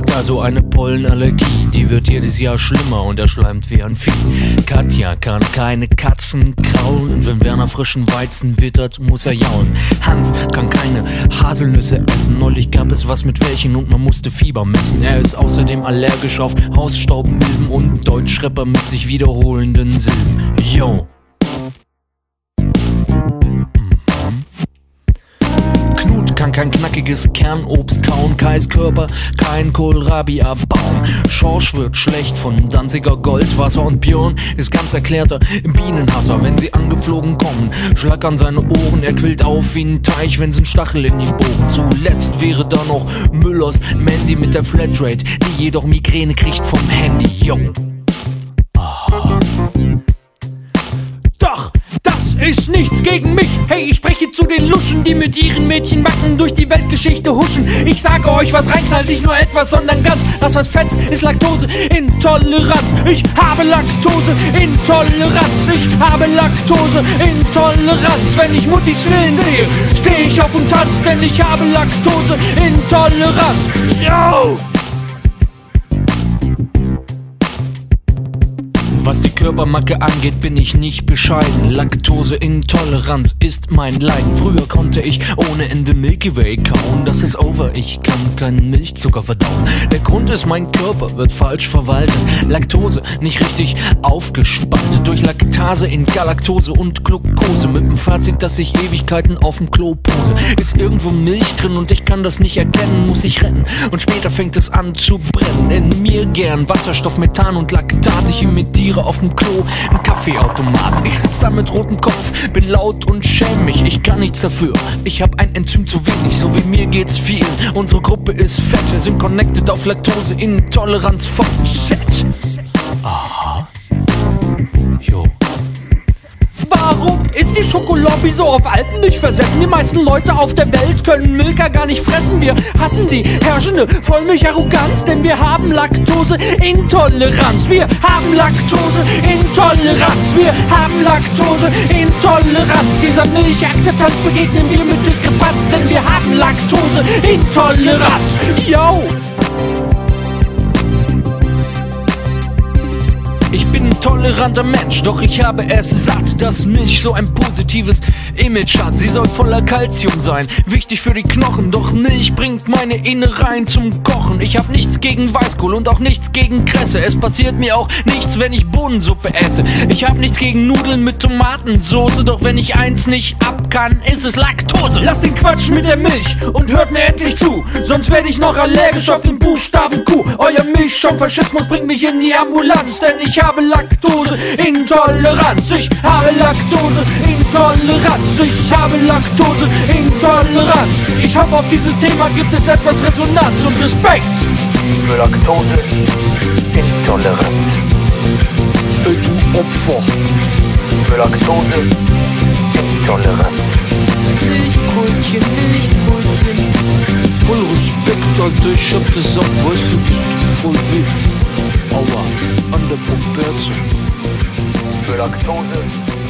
hat also eine Pollenallergie. Die wird jedes Jahr schlimmer und er schleimt wie ein Vieh. Katja kann keine Katzen kraulen und wenn Werner frischen Weizen wittert, muss er jaulen. Hans kann keine Haselnüsse essen. Neulich gab es was mit welchen und man musste Fieber messen. Er ist außerdem allergisch auf Hausstaubmilben und Deutschrapper mit sich wiederholenden Silben. Yo. Kein knackiges Kernobst kauen, Kais Körper kein Kohlrabi abbauen. Schorsch wird schlecht von Danziger Goldwasser und Björn ist ganz erklärter Bienenhasser. Wenn sie angeflogen kommen, schlackern seine Ohren, er quillt auf wie ein Teich, wenn sie einen Stachel in ihn bohren. Zuletzt wäre da noch Müllers Mandy mit der Flatrate, die jedoch Migräne kriegt vom Handy. Yo. Ist nichts gegen mich. Hey, ich spreche zu den Luschen, die mit ihren Mädchenbacken durch die Weltgeschichte huschen. Ich sage euch, was reinknallt, nicht nur etwas, sondern ganz. Das, was fetzt, ist Laktose intolerant. Ich habe Laktose Intoleranz. Ich habe Laktose Intoleranz. Wenn ich Muttis Willen sehe, stehe ich auf und tanz, denn ich habe Laktose Intoleranz. Yo! Körpermacke angeht, bin ich nicht bescheiden. Laktoseintoleranz ist mein Leiden. Früher konnte ich ohne Ende Milky Way kauen. Das ist over, ich kann keinen Milchzucker verdauen. Der Grund ist, mein Körper wird falsch verwaltet. Laktose nicht richtig aufgespaltet. Durch Laktase in Galaktose und Glucose. Mit dem Fazit, dass ich Ewigkeiten auf dem Klo pose. Ist irgendwo Milch drin und ich kann das nicht erkennen, muss ich rennen. Und später fängt es an zu brennen. In mir gern Wasserstoff, Methan und Laktat. Ich imitiere auf dem Klo ein Kaffeeautomat. Ich sitz da mit rotem Kopf, bin laut und schäm mich. Ich kann nichts dafür. Ich hab ein Enzym zu wenig, so wie mir geht's vielen. Unsere Gruppe ist fett, wir sind connected auf Laktose, Intoleranz vom Chat. Die Schokolobby so auf Alpenmilch versessen? Die meisten Leute auf der Welt können Milka gar nicht fressen. Wir hassen die herrschende Vollmilch-Arroganz, denn wir haben Laktose-Intoleranz. Wir haben Laktose-Intoleranz. Wir haben Laktose-Intoleranz. Dieser Milchakzeptanz begegnen wir mit Diskrepanz, denn wir haben Laktose-Intoleranz. Yo! Ich bin ein toleranter Mensch, doch ich habe es satt, dass Milch so ein positives Image hat. Sie soll voller Kalzium sein, wichtig für die Knochen, doch Milch bringt meine Innereien zum Kochen. Ich hab nichts gegen Weißkohl und auch nichts gegen Kresse. Es passiert mir auch nichts, wenn ich Bohnensuppe esse. Ich hab nichts gegen Nudeln mit Tomatensoße, doch wenn ich eins nicht ab kann, ist es Laktose. Lasst den Quatsch mit der Milch und hört mir endlich zu, sonst werde ich noch allergisch auf den Buchstaben Q. Euer Milchschaumfaschismus bringt mich in die Ambulanz, denn ich habe Laktoseintoleranz. Ich habe Laktoseintoleranz. Ich habe Laktoseintoleranz. Ich hoffe, auf dieses Thema gibt es etwas Resonanz und Respekt. Für Laktoseintoleranz. Ey, du Opfer. Für Laktoseintoleranz. Milchbrötchen, Milchbrötchen. Voll Respekt, Alter, ich hab das auch, weißt du, das full view. Black Thunder.